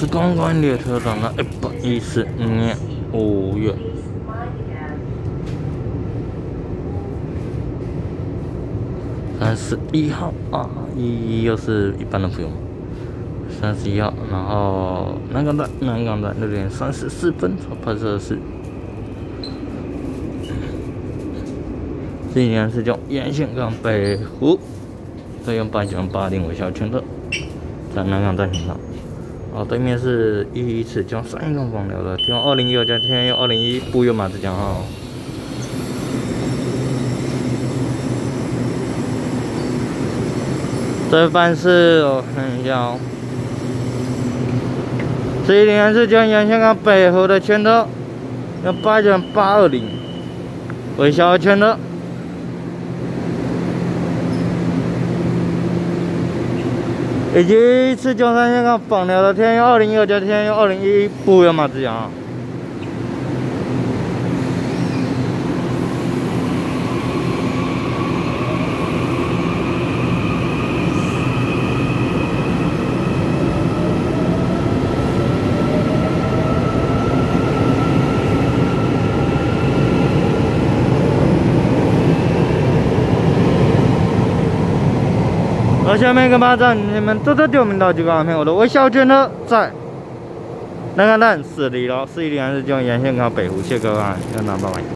是刚刚列车长的一百一十五年五月三十一号啊，一又是一般的朋友。三十一号，然后南港站，南港站六点三十四分拍摄的是。这一年是叫沿线港北湖，再用八九八零微笑圈的，在南港站停上。哦，对面是一一次将三港放流的，天二零一二加天幺二零一不有马子江号。这班是我看一下哦，这一年是将沿线港北湖的圈套，要八九八二零微笑圈套的。以及次江山线上绑了的天幺二零一二加天幺二零一一不要马子阳。好，下面一个马站，你们多多点名到几个安排，我的微笑圈呢在南港站四里了，四里还是叫沿线跟北湖谢各位，要拿八万。